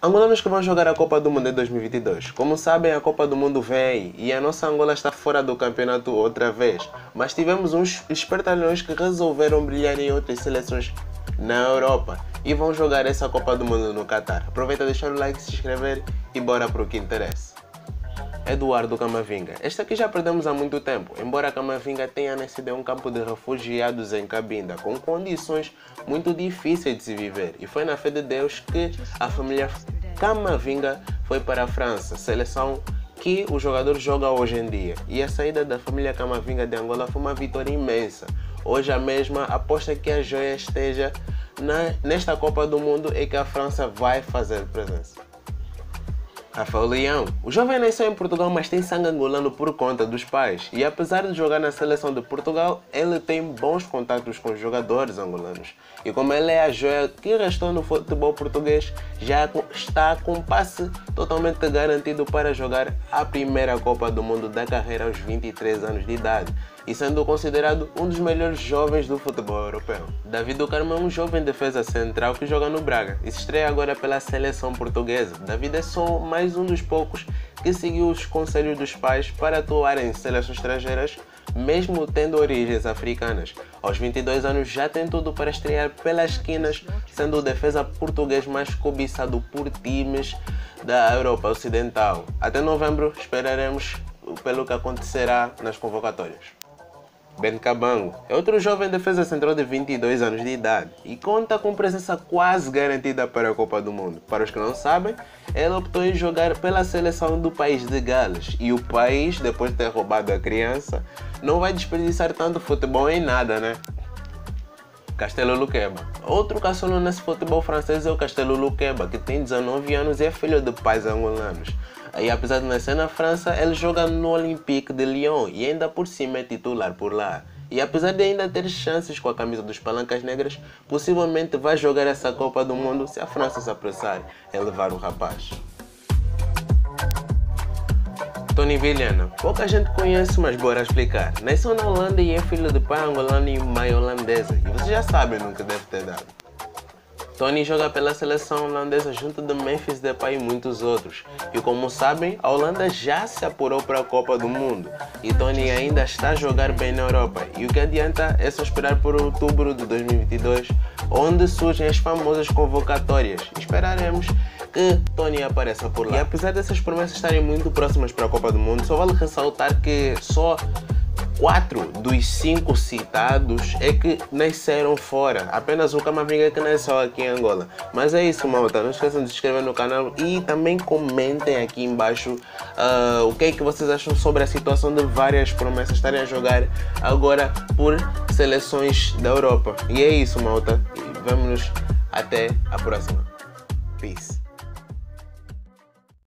Angolanos que vão jogar a Copa do Mundo em 2022. Como sabem, a Copa do Mundo vem e a nossa Angola está fora do campeonato outra vez. Mas tivemos uns espertalhões que resolveram brilhar em outras seleções na Europa e vão jogar essa Copa do Mundo no Qatar. Aproveita, deixar o like, se inscrever e bora para o que interessa. Eduardo Camavinga. Este aqui já perdemos há muito tempo, embora Camavinga tenha nascido em um campo de refugiados em Cabinda, com condições muito difíceis de se viver. E foi na fé de Deus que a família Camavinga foi para a França, seleção que o jogador joga hoje em dia. E a saída da família Camavinga de Angola foi uma vitória imensa. Hoje a mesma aposta que a joia esteja na, nesta Copa do Mundo é que a França vai fazer presença. Rafael Leão. O jovem nasceu em Portugal, mas tem sangue angolano por conta dos pais. E apesar de jogar na seleção de Portugal, ele tem bons contatos com jogadores angolanos. E como ele é a joia que restou no futebol português, já está com passe totalmente garantido para jogar a primeira Copa do Mundo da carreira aos 23 anos de idade e sendo considerado um dos melhores jovens do futebol europeu. David do Carmo é um jovem defesa central que joga no Braga e se estreia agora pela seleção portuguesa. David é só mais um dos poucos que seguiu os conselhos dos pais para atuar em seleções estrangeiras, mesmo tendo origens africanas. Aos 22 anos já tem tudo para estrear pelas esquinas, sendo o defesa português mais cobiçado por times da Europa Ocidental. Até novembro esperaremos pelo que acontecerá nas convocatórias. Ben Cabango é outro jovem defesa central de 22 anos de idade e conta com presença quase garantida para a Copa do Mundo. Para os que não sabem, ele optou em jogar pela seleção do país de Gales e o país, depois de ter roubado a criança, não vai desperdiçar tanto futebol em nada, né? Castelo Luqueba. Outro caçolo nesse futebol francês é o Castelo Luqueba, que tem 19 anos e é filho de pais angolanos. E apesar de nascer na França, ele joga no Olympique de Lyon e ainda por cima é titular por lá. E apesar de ainda ter chances com a camisa dos Palancas Negras, possivelmente vai jogar essa Copa do Mundo se a França se apressar em levar o rapaz. Tony Vilhena. Pouca gente conhece, mas bora explicar. Nasceu na Holanda e é filho de pai angolano e mãe holandesa. E vocês já sabem no que deve ter dado. Tony joga pela seleção holandesa junto de Memphis Depay e muitos outros. E como sabem, a Holanda já se apurou para a Copa do Mundo e Tony ainda está a jogar bem na Europa. E o que adianta é só esperar por outubro de 2022, onde surgem as famosas convocatórias. Esperaremos que Tony apareça por lá. E apesar dessas promessas estarem muito próximas para a Copa do Mundo, só vale ressaltar que só quatro dos cinco citados é que nasceram fora. Apenas o Camavinga é que nasceu aqui em Angola. Mas é isso, malta. Não esqueçam de se inscrever no canal e também comentem aqui embaixo uh, o que é que vocês acham sobre a situação de várias promessas estarem a jogar agora por seleções da Europa. E é isso, malta. E vemo-nos até a próxima. Peace.